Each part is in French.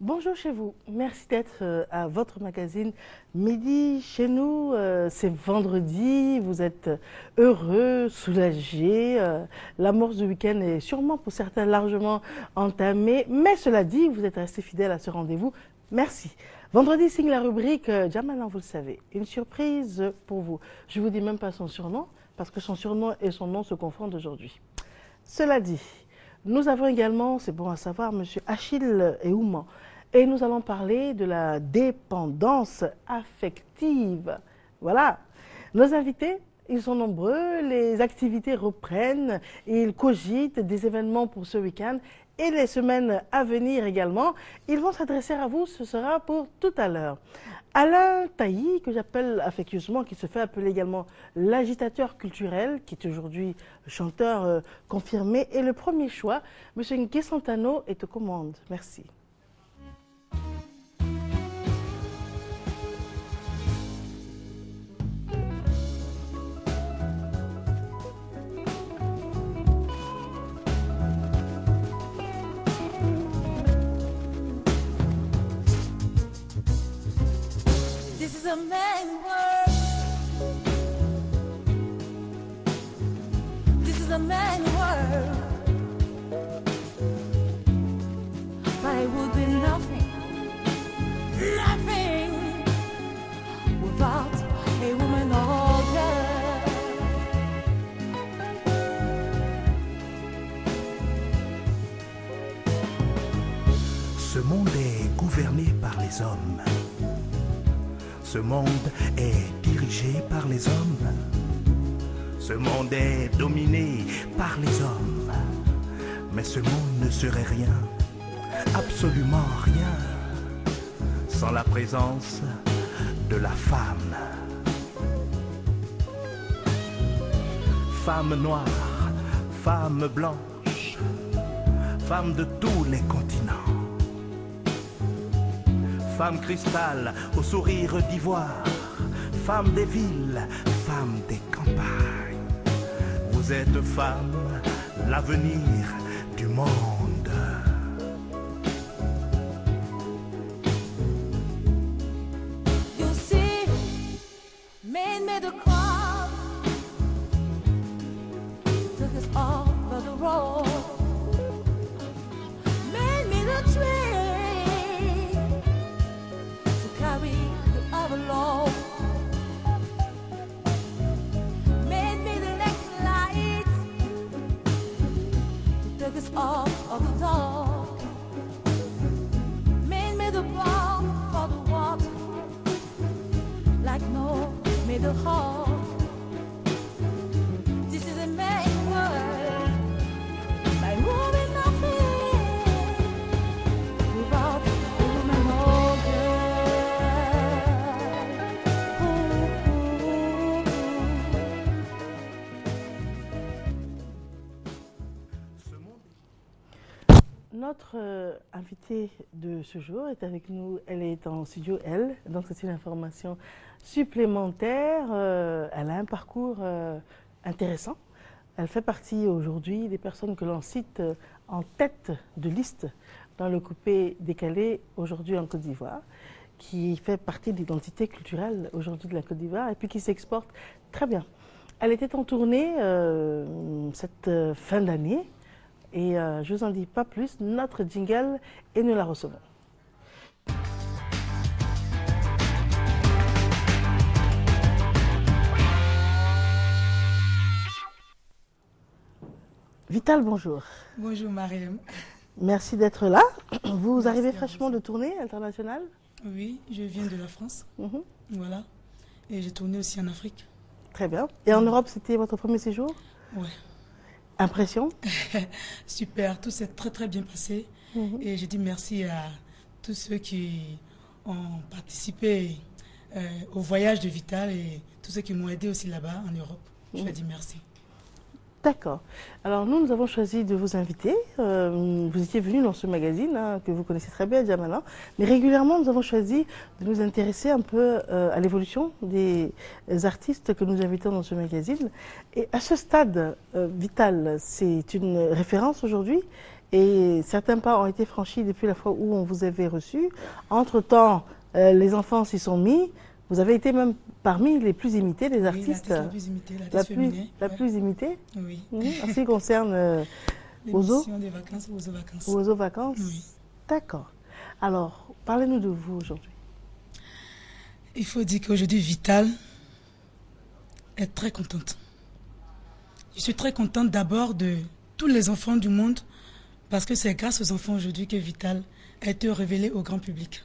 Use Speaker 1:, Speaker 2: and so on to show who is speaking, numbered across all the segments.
Speaker 1: Bonjour chez vous, merci d'être euh, à votre magazine Midi chez nous. euh, C'est vendredi, vous êtes heureux, soulagé. euh, L'amorce du week-end est sûrement pour certains largement entamée, mais cela dit, vous êtes resté fidèle à ce rendez-vous. Merci. Vendredi signe la rubrique Jamalan, vous le savez, une surprise pour vous. Je vous dis même pas son surnom, parce que son surnom et son nom se confondent aujourd'hui. Cela dit, nous avons également, c'est bon à savoir, M. Achille Eouman. Et nous allons parler de la dépendance affective. Voilà. Nos invités, ils sont nombreux, les activités reprennent, ils cogitent des événements pour ce week-end et les semaines à venir également. Ils vont s'adresser à vous, ce sera pour tout à l'heure. Alain Tailly, que j'appelle affectueusement, qui se fait appeler également l'agitateur culturel, qui est aujourd'hui chanteur euh, confirmé, et le premier choix, M. Nke Santano est aux commandes. Merci.
Speaker 2: A man
Speaker 3: Ce monde est dirigé par les hommes. Ce monde est dominé par les hommes. Mais ce monde ne serait rien, absolument rien, sans la présence de la femme. Femme noire, femme blanche, femme de tous les continents. Femme cristal au sourire d'ivoire, femme des villes, femme des campagnes. Vous êtes femme, l'avenir du monde.
Speaker 1: Euh, invitée de ce jour est avec nous. Elle est en studio, elle. Donc, c'est une information supplémentaire. Euh, elle a un parcours euh, intéressant. Elle fait partie aujourd'hui des personnes que l'on cite euh, en tête de liste dans le coupé décalé aujourd'hui en Côte d'Ivoire, qui fait partie de l'identité culturelle aujourd'hui de la Côte d'Ivoire et puis qui s'exporte très bien. Elle était en tournée cette fin d'année et euh, je vous en dis pas plus, notre jingle et nous la recevons. Vital, bonjour.
Speaker 4: Bonjour Mariam.
Speaker 1: Merci d'être là. Vous
Speaker 4: Merci
Speaker 1: arrivez fraîchement de tournée internationale?
Speaker 4: Oui, je viens de la France.
Speaker 1: Mhm.
Speaker 4: Voilà. Et j'ai tourné aussi en Afrique.
Speaker 1: Très bien. Et en Europe, c'était votre premier séjour?
Speaker 4: Ouais.
Speaker 1: Impression
Speaker 4: Super, tout s'est très très bien passé.
Speaker 1: Mhm.
Speaker 4: Et je dis merci à tous ceux qui ont participé euh, au voyage de Vital et tous ceux qui m'ont aidé aussi là-bas en Europe. Je leur dis merci.
Speaker 1: D'accord. Alors nous, nous avons choisi de vous inviter. Euh, vous étiez venu dans ce magazine hein, que vous connaissez très bien, Diamana. Mais régulièrement, nous avons choisi de nous intéresser un peu euh, à l'évolution des artistes que nous invitons dans ce magazine. Et à ce stade, euh, Vital, c'est une référence aujourd'hui. Et certains pas ont été franchis depuis la fois où on vous avait reçu. Entre-temps, les enfants s'y sont mis. Vous avez été même parmi les plus imités des
Speaker 4: Oui,
Speaker 1: artistes.
Speaker 4: l'artiste la plus imitée,
Speaker 1: la plus, la
Speaker 4: ouais.
Speaker 1: plus imitée
Speaker 4: Oui.
Speaker 1: Mhm. En ce qui concerne euh, Ozo
Speaker 4: des vacances, Ozo Vacances.
Speaker 1: Ozo Vacances
Speaker 4: Oui.
Speaker 1: D'accord. Alors, parlez-nous de vous aujourd'hui.
Speaker 4: Il faut dire qu'aujourd'hui, Vital est très contente. Je suis très contente d'abord de tous les enfants du monde, parce que c'est grâce aux enfants aujourd'hui que Vital a été révélé au grand public.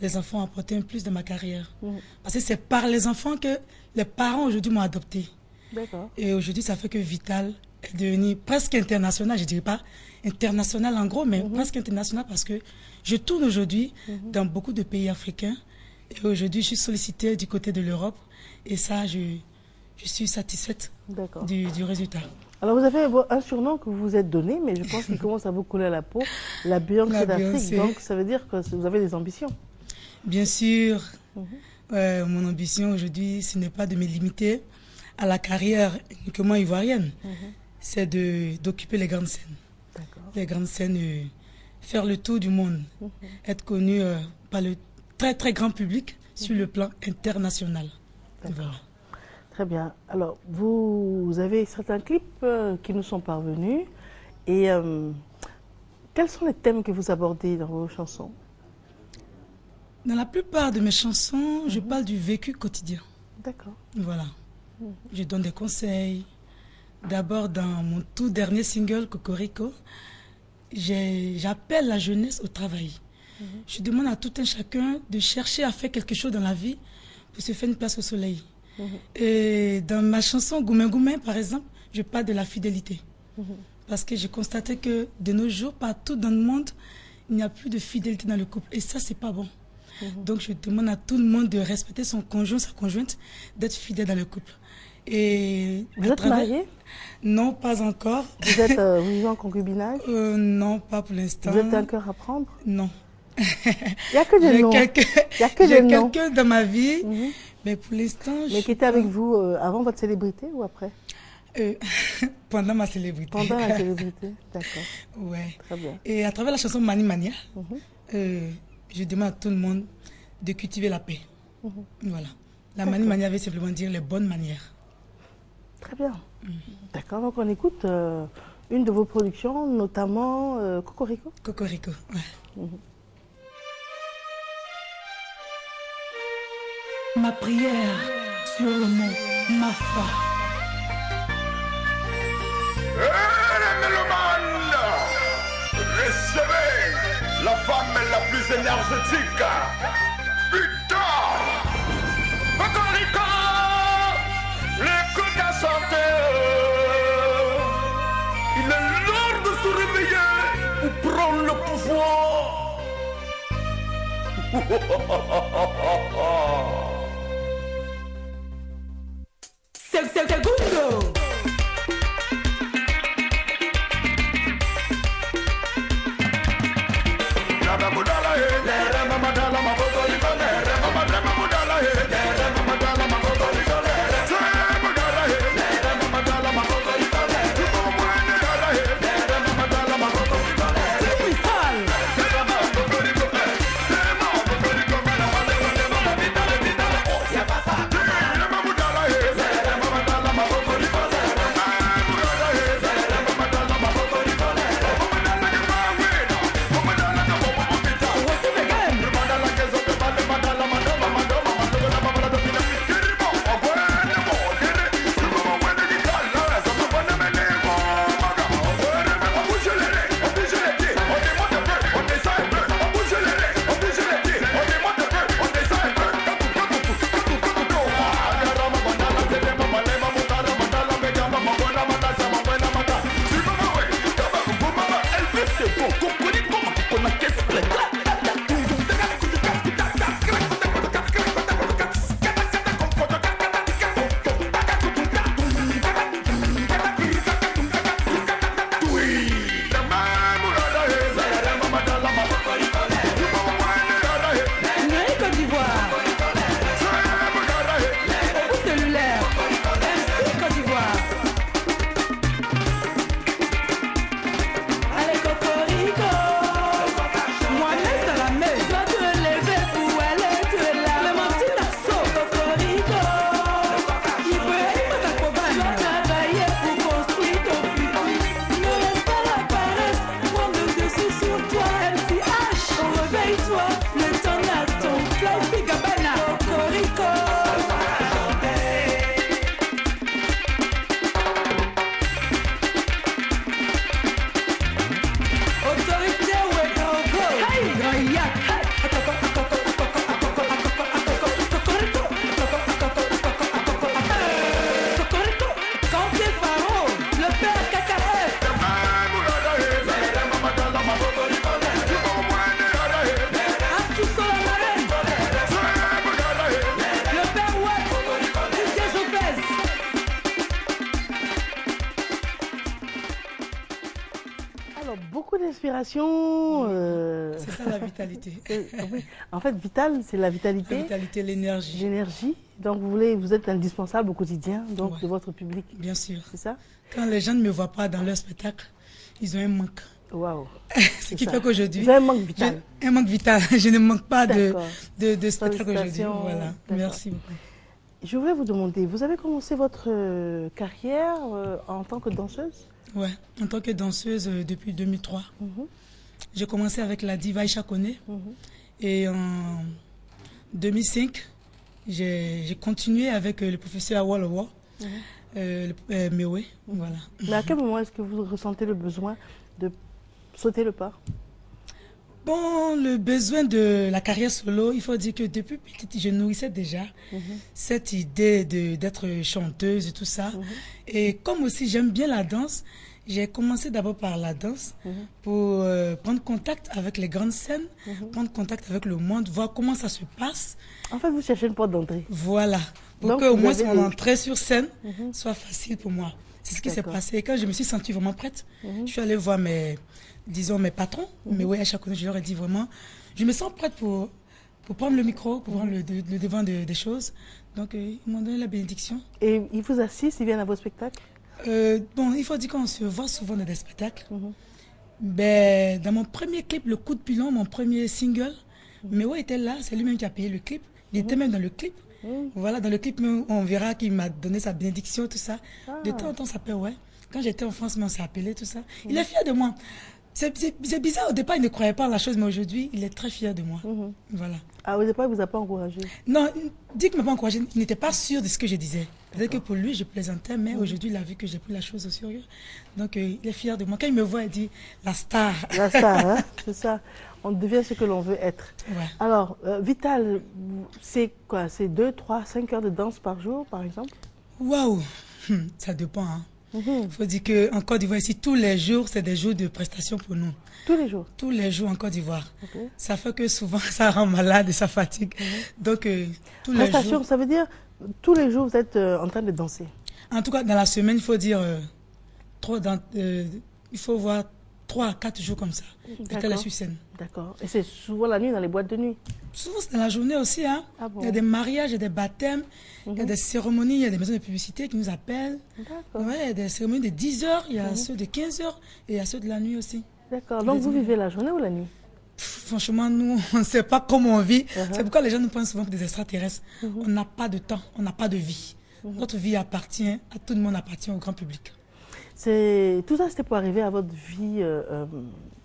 Speaker 4: Les enfants ont apporté un plus de ma carrière.
Speaker 1: Mhm.
Speaker 4: Parce que c'est par les enfants que les parents aujourd'hui m'ont adopté. Et aujourd'hui, ça fait que Vital est devenu presque international. Je ne dirais pas international en gros, mais presque international parce que je tourne aujourd'hui dans beaucoup de pays africains. Et aujourd'hui, je suis sollicitée du côté de l'Europe. Et ça, je, je suis satisfaite du, du résultat.
Speaker 1: Alors, vous avez un surnom que vous vous êtes donné, mais je pense qu'il commence à vous coller à la peau, la Beyoncé d'Afrique. Donc, ça veut dire que vous avez des ambitions.
Speaker 4: Bien sûr,
Speaker 1: Mhm.
Speaker 4: euh, mon ambition aujourd'hui, ce n'est pas de me limiter à la carrière uniquement ivoirienne. C'est de- d'occuper les grandes scènes. Les grandes scènes, euh, faire le tour du monde, être connu euh, par le très très grand public sur le plan international. Voilà.
Speaker 1: Très bien. Alors, vous, vous avez certains clips euh, qui nous sont parvenus. Et euh, quels sont les thèmes que vous abordez dans vos chansons?
Speaker 4: Dans la plupart de mes chansons, je parle du vécu quotidien.
Speaker 1: D'accord.
Speaker 4: Voilà. Je donne des conseils. D'abord, dans mon tout dernier single, Cocorico, j'appelle la jeunesse au travail. Je demande à tout un chacun de chercher à faire quelque chose dans la vie pour se faire une place au soleil. Et dans ma chanson Goumen Goumen, par exemple, je parle de la fidélité. Parce que j'ai constaté que de nos jours, partout dans le monde, il n'y a plus de fidélité dans le couple. Et ça, c'est pas bon. Donc, je demande à tout le monde de respecter son conjoint, sa conjointe, d'être fidèle dans le couple. Et
Speaker 1: Vous êtes
Speaker 4: travers-
Speaker 1: marié
Speaker 4: Non, pas encore.
Speaker 1: Vous êtes euh, vous en concubinage?
Speaker 4: Euh, non, pas pour l'instant.
Speaker 1: Vous êtes un cœur à prendre?
Speaker 4: Non.
Speaker 1: Il n'y a que des noms.
Speaker 4: quelqu'un
Speaker 1: Il y a que des noms.
Speaker 4: quelqu'un dans ma vie,
Speaker 1: Mhm.
Speaker 4: mais pour l'instant,
Speaker 1: Mais qui était avec vous euh, avant votre célébrité ou après?
Speaker 4: Euh, pendant ma célébrité.
Speaker 1: Pendant la célébrité D'accord.
Speaker 4: ouais.
Speaker 1: Très bien.
Speaker 4: Et à travers la chanson Mani Mania,
Speaker 1: Mhm.
Speaker 4: Je demande à tout le monde de cultiver la paix.
Speaker 1: Mhm.
Speaker 4: Voilà. La Mani Mania veut simplement dire les bonnes manières.
Speaker 1: Très bien. D'accord. Donc, on écoute euh, une de vos productions, notamment euh, Cocorico.
Speaker 4: Cocorico. ouais. Ma prière sur le mot Mafa.
Speaker 5: Les mélomanes Recevez la femme la plus énergétique Putain Cocorico L'écoute à chanter Il est l'heure de se réveiller pour prendre le pouvoir
Speaker 4: Segundo.
Speaker 1: Euh,
Speaker 4: C'est ça la vitalité.
Speaker 1: euh, oui. En fait, vital, c'est la
Speaker 4: La
Speaker 1: vitalité,
Speaker 4: vitalité, l'énergie,
Speaker 1: l'énergie. Donc, vous voulez, vous êtes indispensable au quotidien, donc
Speaker 4: Ouais.
Speaker 1: de votre public.
Speaker 4: bien sûr.
Speaker 1: C'est ça?
Speaker 4: Quand les gens ne me voient pas dans leur spectacle, ils ont un manque.
Speaker 1: Waouh.
Speaker 4: Ce qui
Speaker 1: ça.
Speaker 4: fait qu'aujourd'hui,
Speaker 1: Vous avez un manque vital.
Speaker 4: un manque vital. Je ne manque pas de, de, de spectacle aujourd'hui. Voilà. Merci beaucoup.
Speaker 1: Je voulais vous demander, vous avez commencé votre euh, carrière euh, en tant que danseuse?
Speaker 4: Ouais. En tant que danseuse euh, depuis 2003,
Speaker 1: Mhm,
Speaker 4: j'ai commencé avec la diva Aïcha Koné.
Speaker 1: mhm.
Speaker 4: Et en 2005, j'ai continué avec le professeur Awal Awa,
Speaker 1: Mhm.
Speaker 4: le- Mewe, voilà.
Speaker 1: Mais à quel moment est-ce que vous ressentez le besoin de sauter le pas?
Speaker 4: Bon, le besoin de la carrière solo, il faut dire que depuis petite, je nourrissais déjà
Speaker 1: Mhm.
Speaker 4: cette idée d'être chanteuse et tout ça.
Speaker 1: Mhm.
Speaker 4: Et comme aussi j'aime bien la danse, j'ai commencé d'abord par la danse
Speaker 1: Mhm.
Speaker 4: pour euh, prendre contact avec les grandes scènes, prendre contact avec le monde, voir comment ça se passe.
Speaker 1: En fait, vous cherchez une porte d'entrée.
Speaker 4: Voilà. Pour
Speaker 1: Donc,
Speaker 4: que au moins
Speaker 1: avez
Speaker 4: mon entrée sur scène soit facile pour moi. C'est ce qui s'est passé. Et quand je me suis sentie vraiment prête, je suis allée voir mes, disons, mes patrons. Mais oui, à chaque fois, je leur ai dit vraiment, je me sens prête pour, pour prendre le micro, pour prendre le, le devant de- des choses. Donc, euh, ils m'ont donné la bénédiction.
Speaker 1: Et ils vous assistent, ils viennent à vos spectacles?
Speaker 4: Euh, bon, il faut dire qu'on se voit souvent dans des spectacles.
Speaker 1: Mhm.
Speaker 4: Ben, dans mon premier clip, Le coup de pilon, mon premier single, Méo était là, c'est lui-même qui a payé le clip. Il était même dans le clip.
Speaker 1: Mhm.
Speaker 4: Voilà, dans le clip, on verra qu'il m'a donné sa bénédiction, tout ça. De
Speaker 1: Ah.
Speaker 4: temps en temps, ça peut, ouais. Quand j'étais en France, on s'est appelé, tout ça. Il est fier de moi. C'est bizarre, au départ, il ne croyait pas à la chose, mais aujourd'hui, il est très fier de moi.
Speaker 1: Mhm.
Speaker 4: Voilà.
Speaker 1: Ah, au départ, il vous a pas encouragé?
Speaker 4: Non, dit qu'il ne m'a pas encouragé, il n'était pas sûr de ce que je disais. Peut-être que pour lui, je plaisantais, mais aujourd'hui, il a vu que j'ai pris la chose au sérieux. Donc, euh, il est fier de moi. Quand il me voit, il dit la star.
Speaker 1: La star, hein c'est ça. On devient ce que l'on veut être.
Speaker 4: Ouais.
Speaker 1: Alors, euh, Vital, c'est quoi? C'est 2, 3, 5 heures de danse par jour, par exemple?
Speaker 4: Waouh Hum, Ça dépend. Hein.
Speaker 1: Mhm.
Speaker 4: Il faut dire qu'en Côte d'Ivoire, ici, tous les jours, c'est des jours de prestation pour nous.
Speaker 1: Tous les jours.
Speaker 4: Tous les jours en Côte d'Ivoire. Ça fait que souvent, ça rend malade et ça fatigue. Donc, euh, tous les
Speaker 1: Prestation,
Speaker 4: jours.
Speaker 1: ça veut dire tous les jours, vous êtes euh, en train de danser.
Speaker 4: En tout cas, dans la semaine, il faut dire. euh, dans, euh, il faut voir trois à quatre jours comme ça. Peut-être
Speaker 1: D'accord.
Speaker 4: sur scène.
Speaker 1: D'accord. Et c'est souvent la nuit dans les boîtes de nuit.
Speaker 4: Souvent, c'est dans la journée aussi. Hein.
Speaker 1: Ah bon
Speaker 4: Il y a des mariages, il y a des baptêmes, il y a des cérémonies, il y a des maisons de publicité qui nous appellent.
Speaker 1: D'accord.
Speaker 4: Ouais, il y a des cérémonies de 10 heures, il y a ceux de 15 heures et il y a ceux de la nuit aussi.
Speaker 1: D'accord. Donc, vous vivez la journée ou la nuit?
Speaker 4: Pff, Franchement, nous, on ne sait pas comment on vit.
Speaker 1: Uh-huh.
Speaker 4: C'est pourquoi les gens nous prennent souvent pour des extraterrestres. On n'a pas de temps, on n'a pas de vie. Notre vie appartient à tout le monde, appartient au grand public.
Speaker 1: C'est Tout ça, c'était pour arriver à votre vie euh, euh,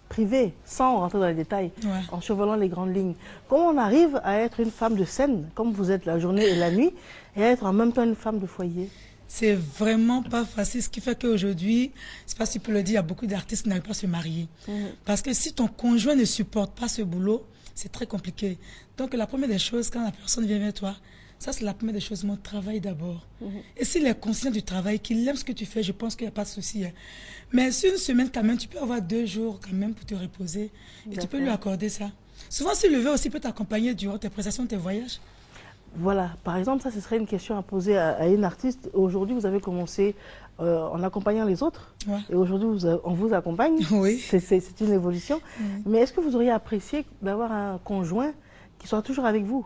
Speaker 1: privée, sans rentrer dans les détails,
Speaker 4: Ouais.
Speaker 1: en survolant les grandes lignes. Comment on arrive à être une femme de scène, comme vous êtes la journée et la nuit, et à être en même temps une femme de foyer?
Speaker 4: C'est vraiment pas facile. Ce qui fait qu'aujourd'hui, c'est pas si tu peux le dire, il y a beaucoup d'artistes qui n'arrivent pas à se marier. Parce que si ton conjoint ne supporte pas ce boulot, c'est très compliqué. Donc la première des choses, quand la personne vient vers toi, ça c'est la première des choses, mon travail d'abord. Et s'il est conscient du travail, qu'il aime ce que tu fais, je pense qu'il n'y a pas de souci. hein. Mais sur une semaine quand même, tu peux avoir deux jours quand même pour te reposer. Et tu peux lui accorder ça. Souvent, s'il le veut aussi, peut t'accompagner durant tes prestations, tes voyages.
Speaker 1: Voilà, par exemple, ça, ce serait une question à poser à, à une artiste. Aujourd'hui, vous avez commencé euh, en accompagnant les autres,
Speaker 4: Ouais.
Speaker 1: et aujourd'hui, a- on vous accompagne.
Speaker 4: Oui.
Speaker 1: C'est une évolution. Mais est-ce que vous auriez apprécié d'avoir un conjoint qui soit toujours avec vous?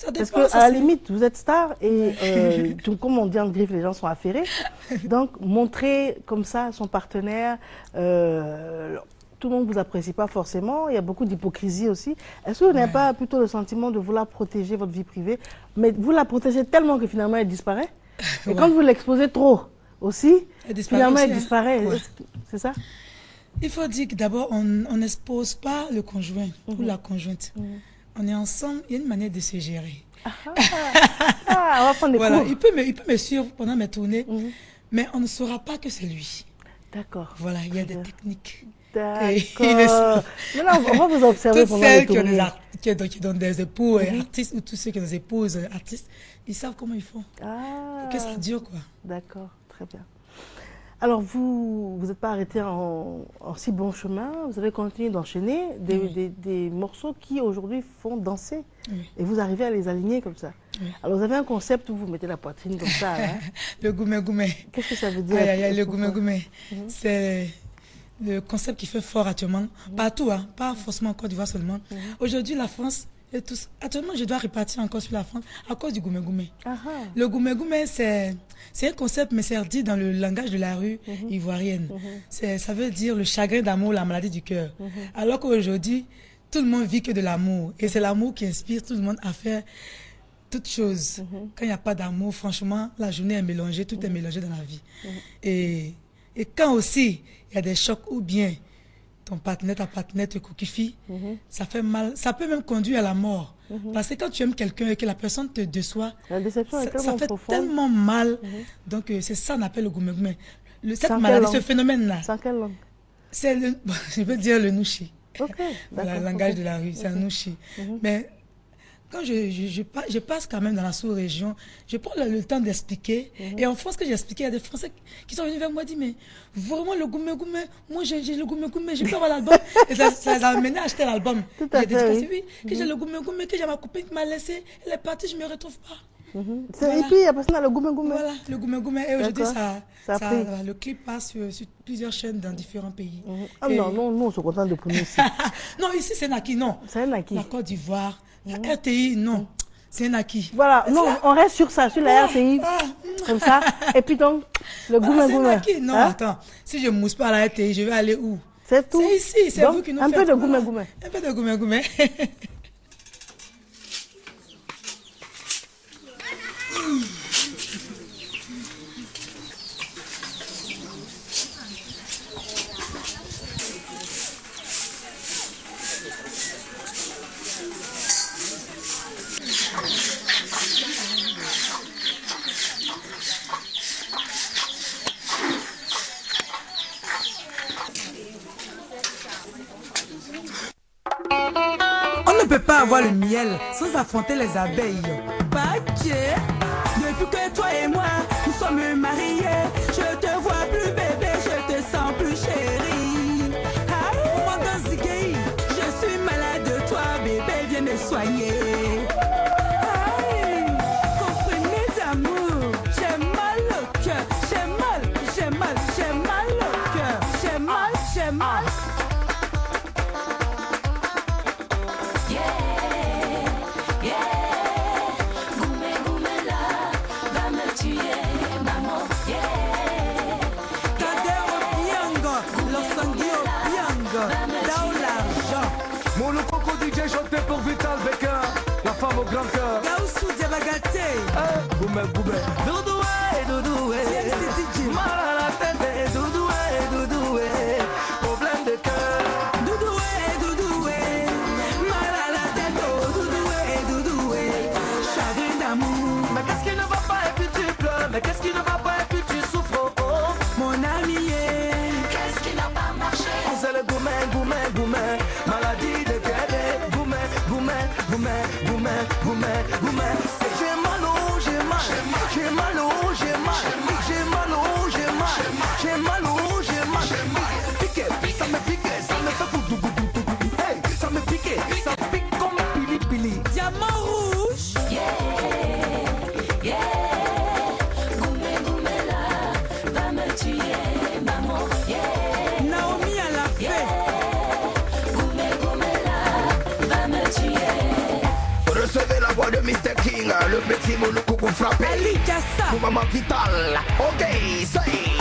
Speaker 4: Ça
Speaker 1: Parce que
Speaker 4: ça,
Speaker 1: à la limite, vous êtes star et euh, tout, comme on dit en griffe, les gens sont affairés. Donc montrer comme ça son partenaire, euh, tout le monde vous apprécie pas forcément. Il y a beaucoup d'hypocrisie aussi. Est-ce que vous n'avez
Speaker 4: Ouais.
Speaker 1: pas plutôt le sentiment de vouloir protéger votre vie privée, mais vous la protégez tellement que finalement elle disparaît Et
Speaker 4: Ouais.
Speaker 1: quand vous l'exposez trop aussi,
Speaker 4: Elle
Speaker 1: finalement elle
Speaker 4: aussi, hein.
Speaker 1: disparaît.
Speaker 4: Ouais.
Speaker 1: Que- C'est ça?
Speaker 4: Il faut dire que d'abord, on n'expose pas le conjoint
Speaker 1: Mhm.
Speaker 4: ou la conjointe. On est ensemble, il y a une manière de se gérer.
Speaker 1: Ah, on va prendre des
Speaker 4: Voilà,
Speaker 1: cours.
Speaker 4: il peut, me, il peut me suivre pendant mes tournées,
Speaker 1: Mhm.
Speaker 4: mais on ne saura pas que c'est lui.
Speaker 1: D'accord.
Speaker 4: Voilà, il y a des techniques.
Speaker 1: D'accord.
Speaker 4: Est
Speaker 1: on va vous observer
Speaker 4: Toutes
Speaker 1: pendant les
Speaker 4: celles qui ont, des
Speaker 1: tournées.
Speaker 4: qui, ont, qui ont des époux
Speaker 1: Mhm.
Speaker 4: artistes ou tous ceux qui ont des épouses euh, artistes, ils savent comment ils font.
Speaker 1: Ah.
Speaker 4: Que ça dure, quoi.
Speaker 1: D'accord, très bien. Alors, vous vous n'êtes pas arrêté en, en si bon chemin, vous avez continué d'enchaîner des,
Speaker 4: Oui.
Speaker 1: des- des morceaux qui aujourd'hui font danser.
Speaker 4: Oui.
Speaker 1: Et vous arrivez à les aligner comme ça.
Speaker 4: Oui.
Speaker 1: Alors, vous avez un concept où vous mettez la poitrine comme ça. là.
Speaker 4: Le goumé goumé.
Speaker 1: Qu'est-ce que ça veut dire?
Speaker 4: Aïe, aïe, aïe, le
Speaker 1: Pourquoi?
Speaker 4: goumé goumé.
Speaker 1: Mhm.
Speaker 4: C'est le concept qui fait fort actuellement, partout, hein, pas forcément en Côte d'Ivoire seulement. Aujourd'hui, la France tous. Actuellement, je dois repartir encore sur la France à cause du goumé goumé.
Speaker 1: Ah, ah.
Speaker 4: Le goumé goumé, c'est un concept, mais c'est dit dans le langage de la rue ivoirienne. C'est Ça veut dire le chagrin d'amour, la maladie du cœur. Alors qu'aujourd'hui, tout le monde vit que de l'amour. Et c'est l'amour qui inspire tout le monde à faire toutes choses. Quand il n'y a pas d'amour, franchement, la journée est mélangée, tout est mélangé dans la vie. Et, et quand aussi il y a des chocs ou bien ton partenaire, ta partenaire te coquifie, ça fait mal. Ça peut même conduire à la mort. Parce que quand tu aimes quelqu'un et que la personne te déçoit,
Speaker 1: La déception est
Speaker 4: ça, fait
Speaker 1: profonde.
Speaker 4: tellement mal. Donc euh, c'est ça qu'on appelle le goumé. Le, cette maladie, ce phénomène-là,
Speaker 1: C'est quelle langue
Speaker 4: c'est le, bon, je veux dire le nouchi. Voilà, le langage de la rue, c'est un nouchi. Mais quand je, je, je, pa- je passe quand même dans la sous-région, je prends le, le temps d'expliquer. Et en France, que j'ai expliqué, il y a des Français qui sont venus vers moi et disent, mais vraiment le goumé goumé, moi j'ai le goumé goumé, j'ai pas avoir l'album. et ça, ça les a amenés à acheter l'album. J'ai dédicacé,
Speaker 1: oui.
Speaker 4: oui, que j'ai le goumé goumé, que j'ai ma copine qui m'a laissé, elle est partie, je me retrouve pas.
Speaker 1: Mhm.
Speaker 4: Voilà.
Speaker 1: Et puis, après ça, le goumé goumé.
Speaker 4: Voilà, le goumé goumé. Et aujourd'hui, ça,
Speaker 1: Ça a
Speaker 4: le clip passe sur, sur plusieurs chaînes dans différents pays.
Speaker 1: Ah
Speaker 4: Et-
Speaker 1: non, non, nous, on se contente de ici.
Speaker 4: non, ici c'est Naki, non.
Speaker 1: C'est acquis.
Speaker 4: La Côte d'Ivoire, la RTI, non. C'est un acquis.
Speaker 1: Voilà, non, on reste sur ça, sur la RCI,
Speaker 4: Ah,
Speaker 1: comme ça. Et puis donc, le
Speaker 4: ah,
Speaker 1: goumé
Speaker 4: c'est un acquis. Non,
Speaker 1: Hein?
Speaker 4: attends. Si je mousse pas à la RTI, je vais aller où?
Speaker 1: C'est tout.
Speaker 4: C'est ici, c'est vous qui nous
Speaker 1: Un
Speaker 4: faites.
Speaker 1: peu de goumé goumé.
Speaker 4: Un peu de goumé goumé. avoir le miel sans affronter les abeilles. Paquet.
Speaker 6: Depuis que toi et moi, nous sommes mariés,
Speaker 7: pour frapper.
Speaker 6: Ali Kassa,
Speaker 7: Pour maman Vital, ok, say.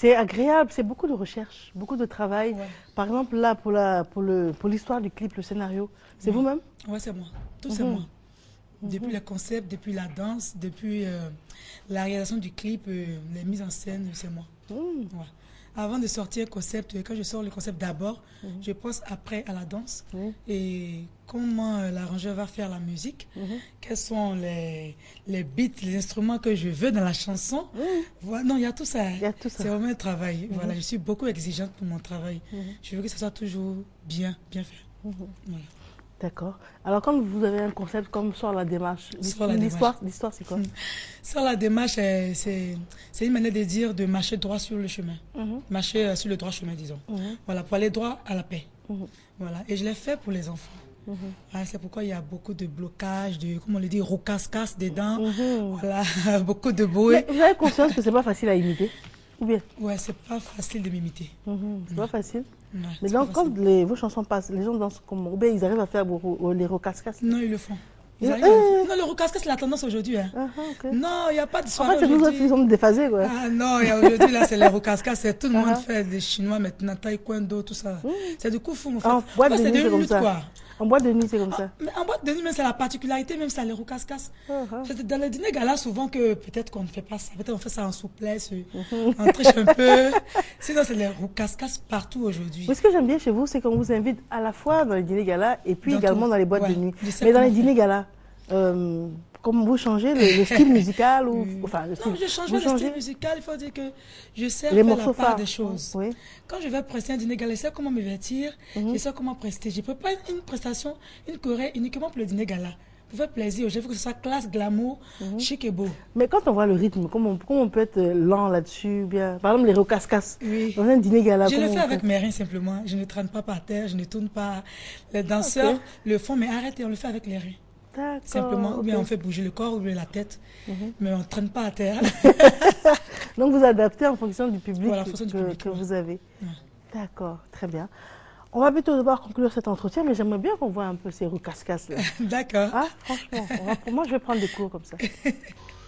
Speaker 7: C'est
Speaker 1: agréable, c'est beaucoup de recherche, beaucoup de travail. Par exemple, là, pour la- pour le- pour l'histoire du clip, le scénario, c'est vous-même?
Speaker 4: Ouais, c'est moi. Tout c'est moi. Depuis le concept, depuis la danse, depuis euh, la réalisation du clip, euh, les mises en scène, c'est moi. Ouais. Avant de sortir un concept, euh, quand je sors le concept d'abord, je pense après à la danse et comment euh, l'arrangeur va faire la musique, quels sont les, les beats, les instruments que je veux dans la chanson. Voilà, non, il y a tout ça.
Speaker 1: Ça.
Speaker 4: C'est vraiment un travail. Voilà, je suis beaucoup exigeante pour mon travail. Je veux que ça soit toujours bien, bien fait. Voilà.
Speaker 1: D'accord. Alors, quand vous avez un concept comme sur la démarche, l'histoire, c'est quoi
Speaker 4: Sur la démarche, euh, c'est une manière de dire de marcher droit sur le chemin. Marcher euh, sur le droit chemin, disons. Voilà, pour aller droit à la paix. Voilà. Et je l'ai fait pour les enfants. Ah, c'est pourquoi il y a beaucoup de blocages, de, comment on le dit, rocascas dedans. Voilà, beaucoup de bruit.
Speaker 1: Vous avez conscience que c'est pas facile à imiter? Ou bien?
Speaker 4: Ouais, c'est pas facile de m'imiter.
Speaker 1: Mhm, C'est pas facile? Mais donc, quand les, vos chansons passent, les gens dansent comme ou bien ils arrivent à faire les rocascas.
Speaker 4: Non, ils le font. Ils
Speaker 1: Eh, eh.
Speaker 4: Non, le rocascas, c'est la tendance aujourd'hui. hein.
Speaker 1: Ah, ah.
Speaker 4: Non, il n'y a pas de
Speaker 1: En
Speaker 4: soirée
Speaker 1: fait, c'est nous autres
Speaker 4: aujourd'hui.
Speaker 1: qui sommes déphasés, quoi.
Speaker 4: Ah non, aujourd'hui là, c'est les rocascas, c'est tout le monde
Speaker 1: Ah.
Speaker 4: fait des chinois maintenant, taekwondo, tout ça. C'est du coup fou, en fait.
Speaker 1: En
Speaker 4: En
Speaker 1: de
Speaker 4: c'est
Speaker 1: nuit, c'est
Speaker 4: devenu
Speaker 1: comme
Speaker 4: lutte,
Speaker 1: ça.
Speaker 4: quoi.
Speaker 1: En boîte de nuit, c'est comme ça.
Speaker 4: Mais en boîte de nuit, même c'est la particularité, même ça, les.
Speaker 1: Ah, ah.
Speaker 4: C'est dans les dîners gala souvent que peut-être qu'on ne fait pas ça, peut-être on fait ça en souplesse, on triche un peu. Sinon, c'est les rocascas partout aujourd'hui.
Speaker 1: Ce que j'aime bien chez vous, c'est qu'on vous invite à la fois dans les dîners galas et puis
Speaker 4: Dans
Speaker 1: également
Speaker 4: tout.
Speaker 1: dans les boîtes
Speaker 4: Ouais,
Speaker 1: de nuit. Mais dans les dîners galas, euh, comme vous changez le, le style musical ou enfin le style,
Speaker 4: Non, je change
Speaker 1: vous
Speaker 4: pas de style musical, il faut dire que je sais
Speaker 1: les
Speaker 4: faire la part des choses.
Speaker 1: Oui.
Speaker 4: Quand je vais prester un dîner gala, je sais comment me vêtir,
Speaker 1: Mhm.
Speaker 4: je sais comment prester. Je ne prépare une prestation, une choré uniquement pour le dîner gala. Pour faire plaisir, je veux que ce soit classe, glamour,
Speaker 1: Mhm.
Speaker 4: chic et beau.
Speaker 1: Mais quand on voit le rythme, comment on, comment on peut être lent là-dessus bien Par exemple, les rocascas.
Speaker 4: Oui.
Speaker 1: Dans un dîner gala,
Speaker 4: Je le fais avec mes reins simplement. Je ne traîne pas par terre, je ne tourne pas. Les danseurs le font, mais arrêtez, on le fait avec les reins. Simplement. Ou bien on fait bouger le corps ou bien la tête.
Speaker 1: Mhm.
Speaker 4: Mais on ne traîne pas à terre.
Speaker 1: Donc vous adaptez en fonction du public,
Speaker 4: Voilà,
Speaker 1: que,
Speaker 4: du public,
Speaker 1: que
Speaker 4: ouais.
Speaker 1: vous avez.
Speaker 4: Ouais.
Speaker 1: D'accord, très bien. On va bientôt devoir conclure cet entretien, mais j'aimerais bien qu'on voit un peu ces rocascas là.
Speaker 4: D'accord.
Speaker 1: Ah, franchement, va- pour moi, je vais prendre des cours comme ça.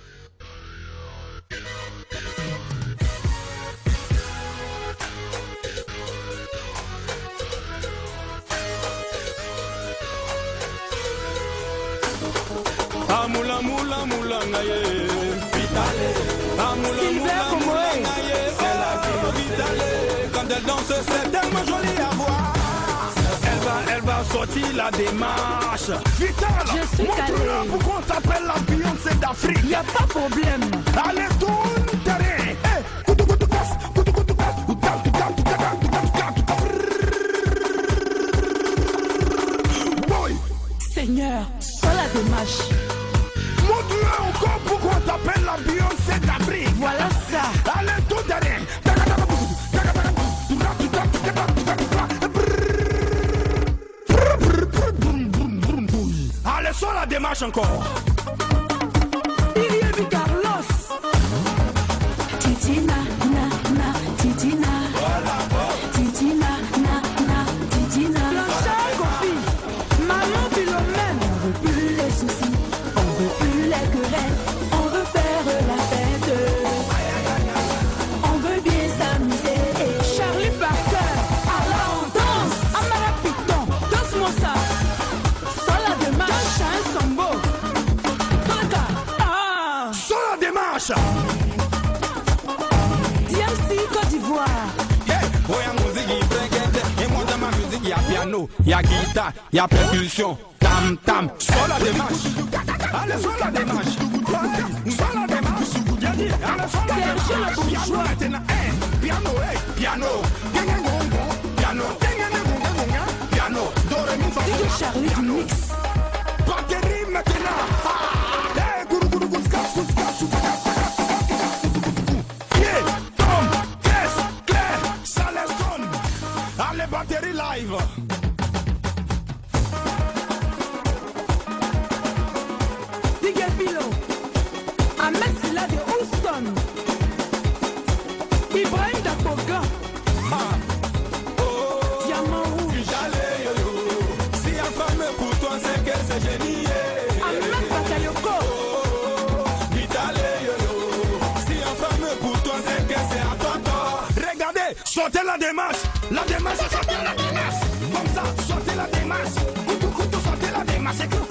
Speaker 8: la démarche
Speaker 6: suis
Speaker 8: montre-leur pourquoi on t'appelle la Beyoncé d'Afrique.
Speaker 6: Il n'y a pas de problème.
Speaker 8: Allez tourne terrain. Eh, coutou coutou casse sur la y'a
Speaker 6: Ahmed Silla de Houston, Ibrahim Dakoga, Diamant Rouge.
Speaker 8: Si un femme pour toi, c'est que c'est génie.
Speaker 6: Ahmed
Speaker 8: yo. Si un femme pour toi, c'est que c'est à toi, toi. Regardez, sortez la démarche. La démarche, sortez la démarche. Comme ça, sortez la démarche. Koutou, koutou, sortez la démarche.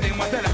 Speaker 8: De la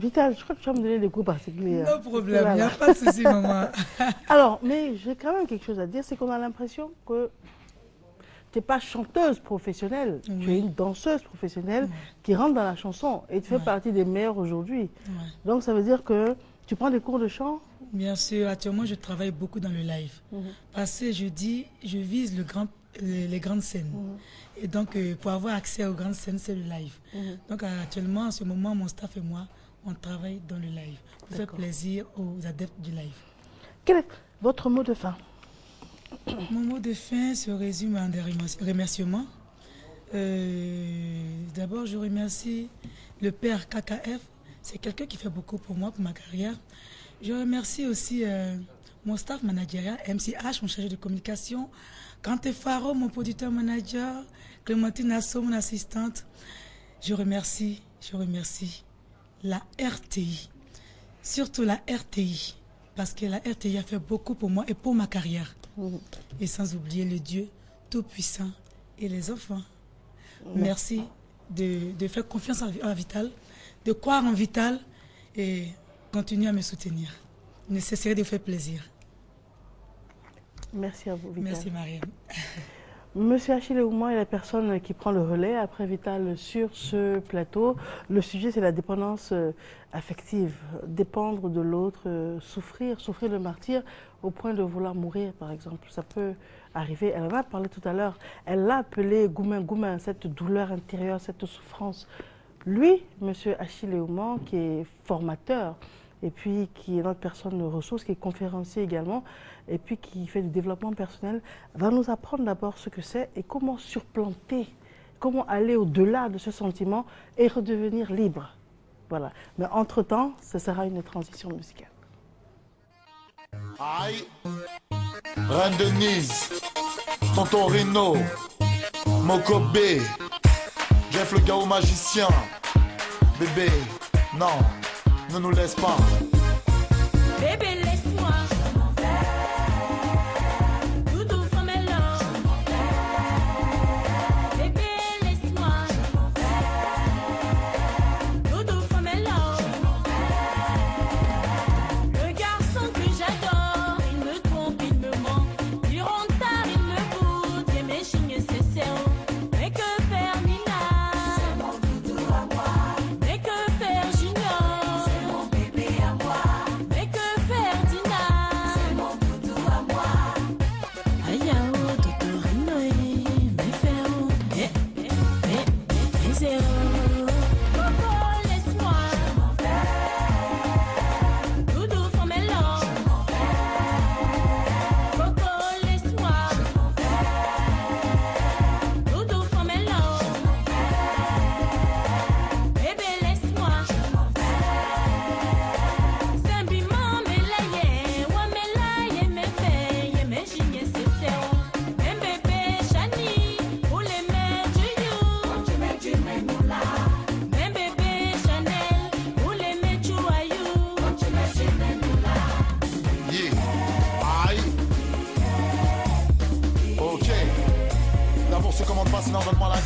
Speaker 1: Vital, je crois que tu vas me donner des cours particuliers.
Speaker 4: No problème, il n'y a pas de souci, maman.
Speaker 1: Alors, mais j'ai quand même quelque chose à dire, c'est qu'on a l'impression que tu n'es pas chanteuse professionnelle, tu es
Speaker 4: Oui.
Speaker 1: une danseuse professionnelle qui rentre dans la chanson et tu fais partie des meilleures aujourd'hui. Donc ça veut dire que tu prends des cours de chant?
Speaker 4: Bien sûr, actuellement, je travaille beaucoup dans le live. Parce que je dis, je vise le grand, les, les grandes scènes. Et donc, euh, pour avoir accès aux grandes scènes, c'est le live. Donc, euh, actuellement, en ce moment, mon staff et moi, on travaille dans le live. Pour faire plaisir aux adeptes du live.
Speaker 1: Quel est votre mot de fin?
Speaker 4: Mon mot de fin se résume en des remerci- remerciements. Euh, D'abord, je remercie le père KKF. C'est quelqu'un qui fait beaucoup pour moi, pour ma carrière. Je remercie aussi euh, mon staff managérial, MCH, mon chargé de communication, Quentin Faro, mon producteur manager, Clémentine Asso, mon assistante. Je remercie, je remercie la RTI, surtout la RTI, parce que la RTI a fait beaucoup pour moi et pour ma carrière. Et sans oublier le Dieu Tout-Puissant et les enfants. Merci de, de faire confiance en, en Vital, de croire en Vital et continuer à me soutenir. Ne cesserai de faire plaisir.
Speaker 1: Merci à vous, Vital.
Speaker 4: Merci Mariam.
Speaker 1: Monsieur Achille Ouma est la personne qui prend le relais après Vital sur ce plateau. Le sujet, c'est la dépendance euh, affective. Dépendre de l'autre, euh, souffrir, souffrir le martyr au point de vouloir mourir, par exemple. Ça peut arriver. Elle en a parlé tout à l'heure. Elle l'a appelé Goumen Goumen, cette douleur intérieure, cette souffrance. Lui, Monsieur Achille Ouma, qui est formateur, et puis qui est notre personne de ressources, qui est conférencier également, et puis qui fait du développement personnel, va nous apprendre d'abord ce que c'est et comment surplanter, comment aller au-delà de ce sentiment et redevenir libre. Voilà. Mais entre-temps, ce sera une transition musicale.
Speaker 9: Aïe Tonton Jeff le Gao magicien Bébé Non Ne nous laisse pas
Speaker 10: Bébé, laisse-moi.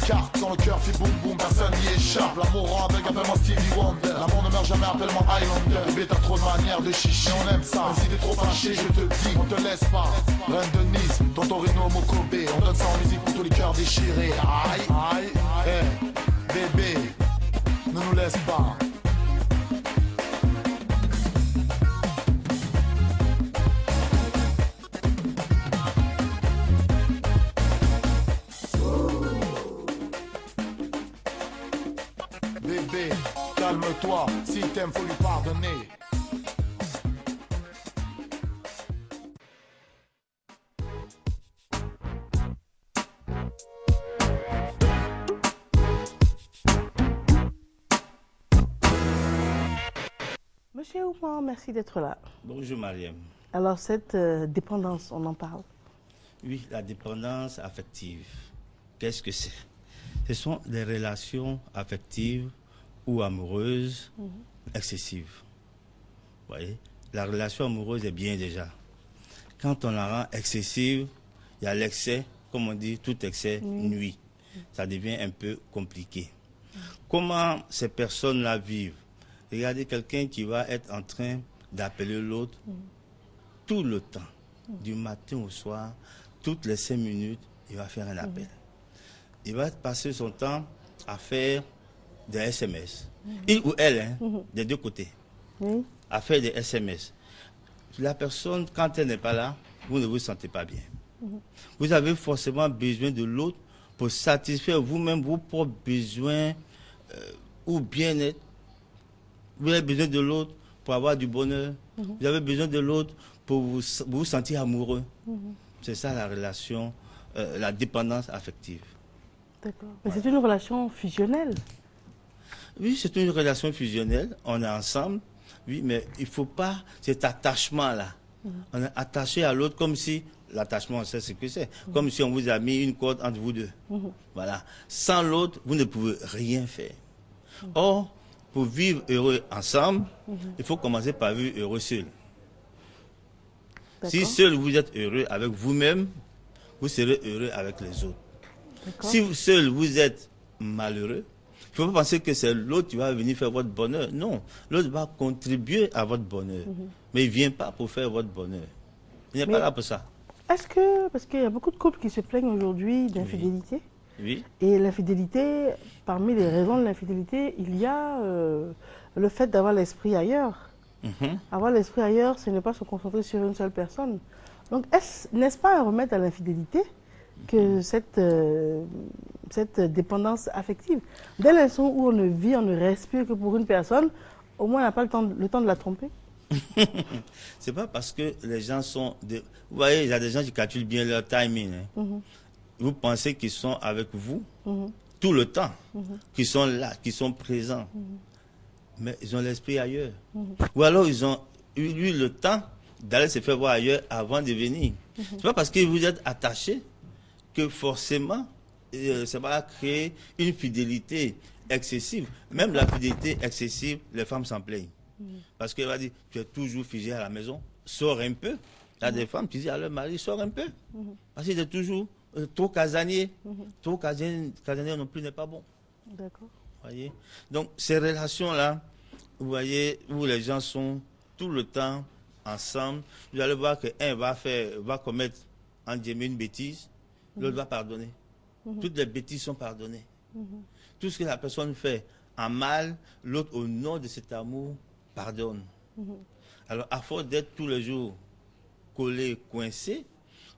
Speaker 9: Carte quand le cœur fait boum boum, personne n'y échappe. L'amour rend avec, appelle-moi Stevie Wonder. L'amour ne meurt jamais, appelle-moi Highlander. Bébé, t'as trop de manières de chichi, on aime ça. Si t'es trop fâché, je te dis, on te laisse pas. Reine de Nice, Tontorino, Mokobe. On donne ça en musique pour tous les cœurs déchirés. Aïe, aïe, eh, bébé, ne nous laisse pas.
Speaker 1: Merci d'être là.
Speaker 11: Bonjour Mariam.
Speaker 1: Alors, cette euh, dépendance, on en parle?
Speaker 11: Oui, la dépendance affective. Qu'est-ce que c'est? Ce sont des relations affectives ou amoureuses excessives. Vous voyez? La relation amoureuse est bien déjà. Quand on la rend excessive, il y a l'excès, comme on dit, tout excès nuit. Ça devient un peu compliqué. Comment ces personnes-là vivent? Regardez quelqu'un qui va être en train d'appeler l'autre tout le temps, du matin au soir, toutes les cinq minutes, il va faire un appel. Il va passer son temps à faire des SMS. Il ou elle, hein, des deux côtés, à faire des SMS. La personne, quand elle n'est pas là, vous ne vous sentez pas bien. Vous avez forcément besoin de l'autre pour satisfaire vous-même vos propres besoins euh, ou bien-être. Vous avez besoin de l'autre pour avoir du bonheur. Vous avez besoin de l'autre pour vous, vous sentir amoureux. C'est ça la relation, euh, la dépendance affective.
Speaker 1: D'accord. Mais c'est une relation fusionnelle.
Speaker 11: Oui, c'est une relation fusionnelle. On est ensemble. Oui, mais il ne faut pas cet attachement-là. On est attaché à l'autre comme si, l'attachement, on sait ce que c'est, comme si on vous a mis une corde entre vous deux. Voilà. Sans l'autre, vous ne pouvez rien faire. Or, pour vivre heureux ensemble, il faut commencer par vivre heureux seul. Si seul vous êtes heureux avec vous-même, vous serez heureux avec les autres. Si vous seul vous êtes malheureux, il ne faut pas penser que c'est l'autre qui va venir faire votre bonheur. Non, l'autre va contribuer à votre bonheur. Mais il ne vient pas pour faire votre bonheur. Il n'est pas là pour ça.
Speaker 1: Est-ce que, parce qu'il y a beaucoup de couples qui se plaignent aujourd'hui d'infidélité,
Speaker 11: Oui,
Speaker 1: et l'infidélité, parmi les raisons de l'infidélité, il y a euh, le fait d'avoir l'esprit ailleurs.
Speaker 11: Mhm.
Speaker 1: Avoir l'esprit ailleurs, c'est ne pas se concentrer sur une seule personne. Donc, est-ce- n'est-ce pas un remède à l'infidélité que cette, euh, cette dépendance affective? Dès l'instant où on ne vit, on ne respire que pour une personne, au moins on n'a pas le temps, le temps de la tromper.
Speaker 11: c'est pas parce que les gens sont. de- Vous voyez, il y a des gens qui calculent bien leur timing. hein.
Speaker 1: Mhm.
Speaker 11: Vous pensez qu'ils sont avec vous
Speaker 1: Mhm.
Speaker 11: tout le temps, qu'ils sont là, qu'ils sont présents. Mais ils ont l'esprit ailleurs. Ou alors ils ont eu eu le temps d'aller se faire voir ailleurs avant de venir. C'est pas parce que vous êtes attaché que forcément euh, ça va créer une fidélité excessive. Même la fidélité excessive, les femmes s'en plaignent. Parce qu'elle va dire, tu es toujours figé à la maison, sors un peu. Il y a des femmes qui disent à leur mari, sors un peu. Parce qu'il est toujours euh, trop casanier. Trop casanier, casanier non plus n'est pas bon.
Speaker 1: D'accord.
Speaker 11: Voyez? Donc, ces relations-là, vous voyez, où les gens sont tout le temps ensemble, vous allez voir qu'un va faire, va commettre, en une bêtise, l'autre va pardonner. Toutes les bêtises sont pardonnées. Tout ce que la personne fait en mal, l'autre, au nom de cet amour, pardonne. Alors, à force d'être tous les jours collés, coincés,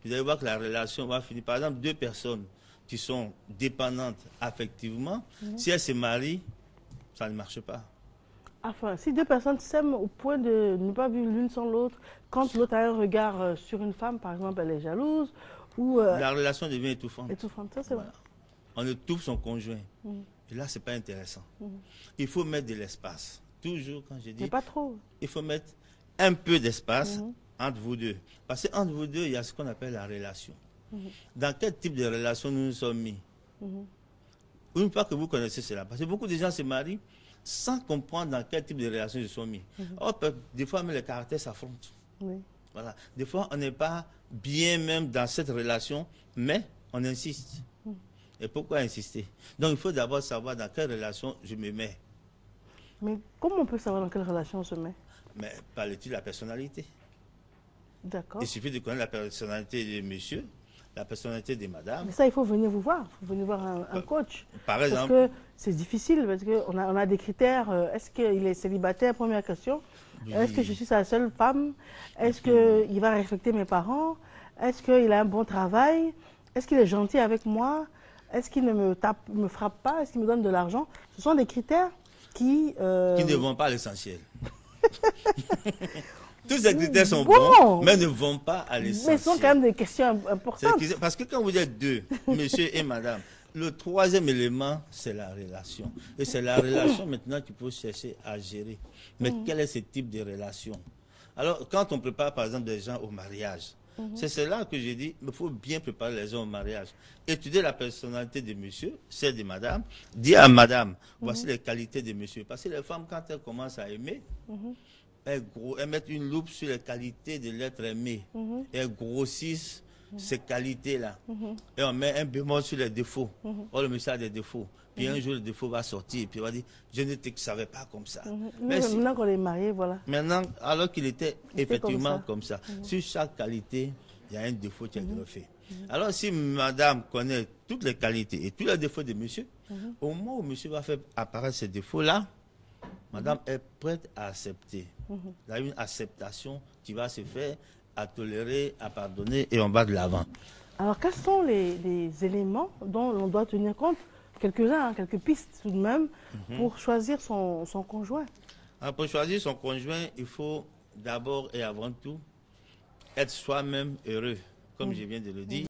Speaker 11: vous allez voir que la relation va finir. Par exemple, deux personnes qui sont dépendantes affectivement, si elles se marient, ça ne marche pas.
Speaker 1: Enfin, si deux personnes s'aiment au point de ne pas vivre l'une sans l'autre, quand l'autre a un regard euh, sur une femme, par exemple, elle est jalouse ou euh,
Speaker 11: La relation devient étouffante.
Speaker 1: étouffante, ça c'est vrai.
Speaker 11: On étouffe son conjoint. Et là, c'est pas intéressant. Il faut mettre de l'espace. Toujours, quand je dis,
Speaker 1: Mais pas trop.
Speaker 11: il faut mettre un peu d'espace entre vous deux. Parce qu'entre vous deux, il y a ce qu'on appelle la relation. Dans quel type de relation nous nous sommes mis? Une fois que vous connaissez cela, parce que beaucoup de gens se marient sans comprendre dans quel type de relation ils se sont mis. Or, peut- des fois, même les caractères s'affrontent.
Speaker 1: Oui.
Speaker 11: Voilà. Des fois, on n'est pas bien même dans cette relation, mais on insiste. Et pourquoi insister? Donc il faut d'abord savoir dans quelle relation je me mets.
Speaker 1: Mais comment on peut savoir dans quelle relation on se met
Speaker 11: Mais parle-t-il de la personnalité?
Speaker 1: D'accord.
Speaker 11: Il suffit de connaître la personnalité de monsieur, la personnalité de madame.
Speaker 1: Mais ça, il faut venir vous voir. Il faut venir voir un, un coach.
Speaker 11: Par
Speaker 1: Parce
Speaker 11: exemple,
Speaker 1: que c'est difficile, parce qu'on a, on a des critères. euh, Est-ce qu'il est célibataire Première question. Est-ce que je suis sa seule femme? Est-ce qu'il va respecter mes parents? Est-ce qu'il a un bon travail? Est-ce qu'il est gentil avec moi? Est-ce qu'il ne me, tape, me frappe pas? Est-ce qu'il me donne de l'argent? Ce sont des critères qui... euh,
Speaker 11: qui ne vont pas à l'essentiel. Tous ces critères sont
Speaker 1: Bon.
Speaker 11: bons, mais ne vont pas à
Speaker 1: mais
Speaker 11: l'essentiel.
Speaker 1: ce sont quand même des questions importantes.
Speaker 11: Parce que quand vous êtes deux, monsieur et madame, le troisième élément, c'est la relation. Et c'est la relation maintenant qu'il faut chercher à gérer. Mais quel est ce type de relation? Alors, quand on prépare par exemple des gens au mariage, c'est cela que j'ai dit, il faut bien préparer les gens au mariage. Étudier la personnalité de monsieur, celle de madame, dire à madame, voici les qualités de monsieur. Parce que les femmes, quand elles commencent à aimer, elles, elles mettent une loupe sur les qualités de l'être aimé. Et elles grossissent ces qualités-là. Et on met un bémol sur les défauts. Oh, le monsieur a des défauts. Puis un jour, le défaut va sortir. Puis il va dire, je ne te savais pas comme ça. Mais
Speaker 1: Mais
Speaker 11: si-
Speaker 1: maintenant qu'on est marié, voilà.
Speaker 11: maintenant, alors qu'il était effectivement
Speaker 1: comme ça.
Speaker 11: comme ça, sur chaque qualité, il y a un défaut qui est greffé. Alors si madame connaît toutes les qualités et tous les défauts de monsieur, au moment où monsieur va faire apparaître ces défauts-là, madame est prête à accepter. Il y a une acceptation qui va se faire, à tolérer, à pardonner et on va de l'avant.
Speaker 1: Alors, quels sont les, les éléments dont on doit tenir compte? Quelques-uns, hein, quelques pistes tout de même, pour choisir son, son conjoint.
Speaker 11: Alors, pour choisir son conjoint, il faut d'abord et avant tout être soi-même heureux, comme je viens de le dire.